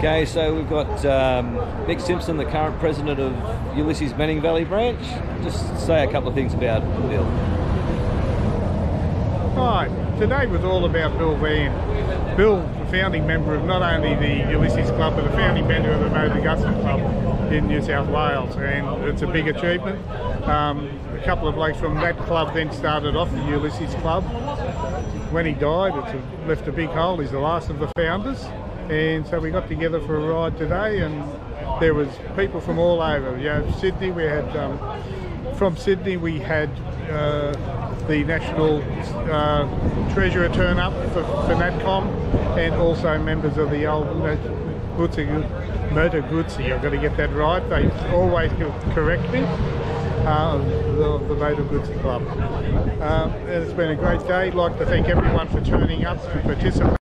Okay, so we've got um, Nick Simpson, the current president of Ulysses Manning Valley branch. Just say a couple of things about Bill. Hi, today was all about Bill Vann. Bill, the founding member of not only the Ulysses Club, but the founding member of the Motor Guzzi Club in New South Wales, and it's a big achievement. Um, a couple of blokes from that club then started off the Ulysses Club. When he died, it left a big hole. He's the last of the founders, and so we got together for a ride today, and there was people from all over. You know, Sydney, we had um, from Sydney we had uh, the national uh, treasurer turn up for, for NatCom, and also members of the old Motor Guzzi. I've got to get that right. They always correct me. Uh, the, the Motor Guzzi Club. Um, it's been a great day. I'd like to thank everyone for turning up and participating.